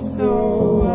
so